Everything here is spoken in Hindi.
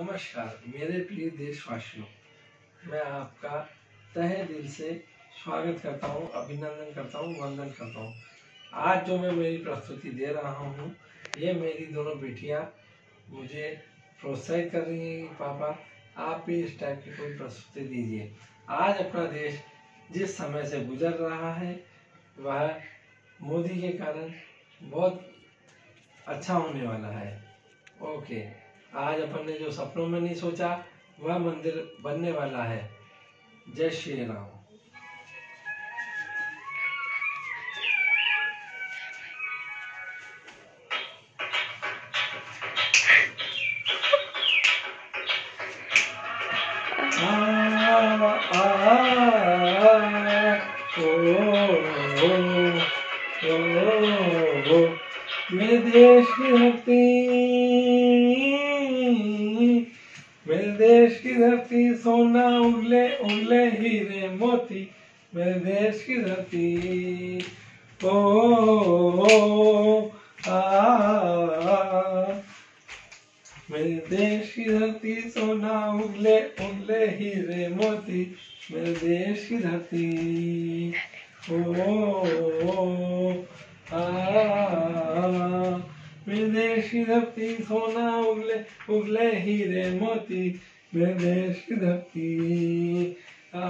नमस्कार, मेरे प्रिय देशवासियों, मैं आपका तहे दिल से स्वागत करता हूँ, अभिनंदन करता हूँ, वंदन करता हूँ। आज जो मैं मेरी प्रस्तुति दे रहा हूँ, ये मेरी दोनों बेटियाँ मुझे प्रोत्साहित कर रही हैं, पापा, आप भी इस टाइप की कोई प्रस्तुति दीजिए। आज अपना देश जिस समय से गुजर रहा है, वह मोदी के कारण बहुत अच्छा होने वाला है। ओके। आज अपन ने जो सपनों में नहीं सोचा, वह मंदिर बनने वाला है। जय श्री राम। मेरे देश की धरती मेरे देश की धरती सोना उगले उगले हीरे मोती। मेरे देश की धरती। ओ, ओ आ, मेरे देश की धरती सोना उगले उगले हीरे मोती। मेरे देश की धरती। ओ, ओ आ, मेरे देश की धरती सोना उगले उगले हीरे मोती विदेशी धरती आ,